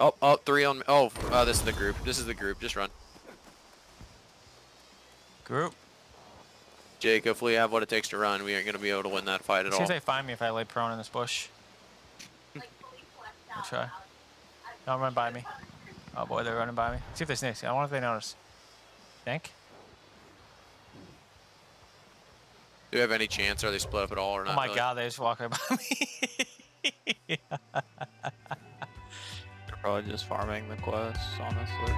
Oh, oh, three on me. Oh, uh, this is the group. This is the group. Just run. Group. Jake, if we have what it takes to run, we aren't going to be able to win that fight at See all. if they find me if I lay prone in this bush. I'll try. Don't run by me. Oh boy, they're running by me. See if they sneak. I wonder if they notice. Think? Do we have any chance? Are they split up at all or not? oh my really? god, they just walk right by me. Probably just farming the quests, honestly.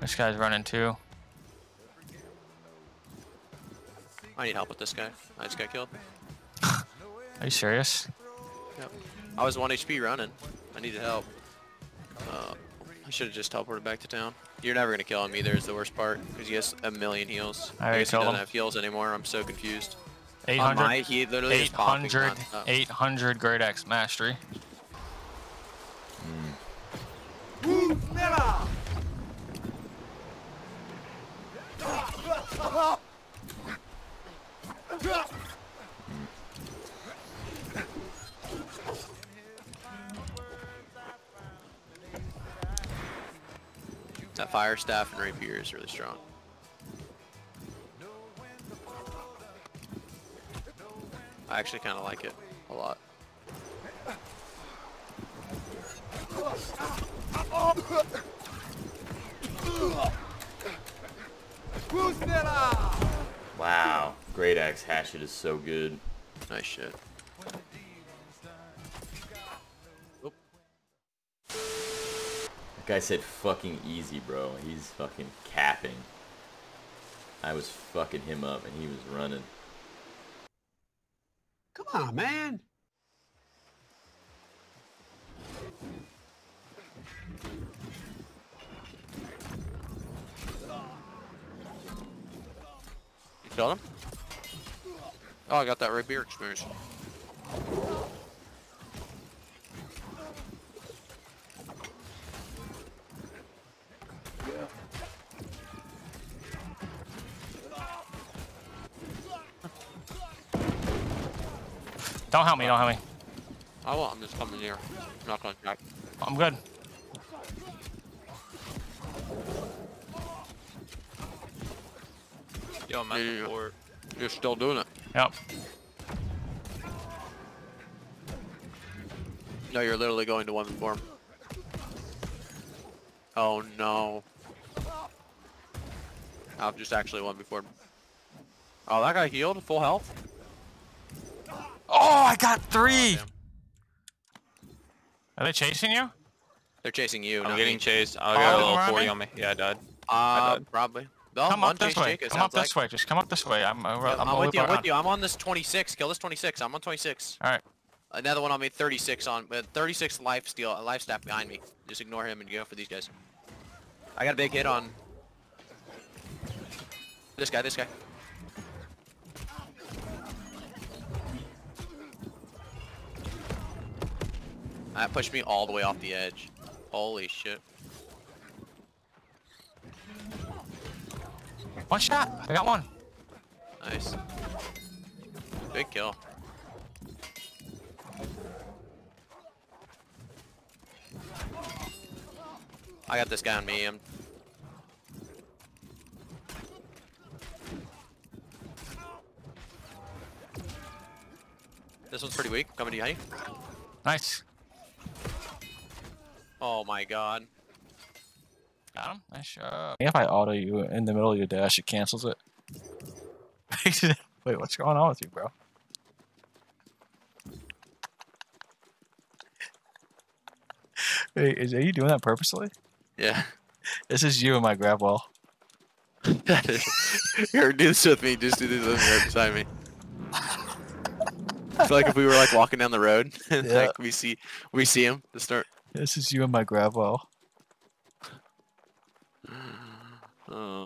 this guy's running too. I need help with this guy. I just got killed. Are you serious? Yep. I was 1 HP running. I needed help. Uh, I should have just teleported back to town. You're never going to kill him either is the worst part. Because he has a million heals. I already guess he doesn't him. have heals anymore. I'm so confused. 800, my, he literally 800, 800 Great Axe Mastery. That fire staff and rapier is really strong. I actually kind of like it a lot. Wow. Great Axe Hatchet is so good. Nice shit. Guy said fucking easy, bro. He's fucking capping. I was fucking him up and he was running. Come on, man. You killed him? Oh, I got that rapier experience. Don't help me, don't help me. I will. I'm just coming here. I'm not going to attack. I'm good. Yo, I'm at the yeah, yeah. You're still doing it. Yep. No, you're literally going to one before. Oh no. I've just actually one before. Oh, that guy healed, full health. Oh, I got three. Damn. Are they chasing you? They're chasing you. I'm not getting me. chased. I Oh, got a little around 40 me? on me. Yeah, I died. Uh, died. probably. No, come up this way. Jake, Come up sounds this like. way. Just come up this way. I'm. I'm, I'm, I'm with you. I'm with you. I'm on this 26. Kill this 26. I'm on 26. All right. Another one on me. 36 on. Uh, 36 life steal. uh, Life staff behind me. Just ignore him and go for these guys. I got a big hit on. This guy. This guy. That pushed me all the way off the edge. Holy shit. One shot. I got one. Nice. Big kill. I got this guy on me. I'm... This one's pretty weak. Coming to you, honey. Nice. Oh my god. Got him. Nice shot. If I auto you in the middle of your dash, it cancels it. Wait, what's going on with you, bro? Wait, is, are you doing that purposely? Yeah. This is you and my grab wall. that is. Here, do this with me. Just do this with me right beside me. I feel like if we were like walking down the road and Yeah. like we see we see him to start. This is you and my grab wall. Uh,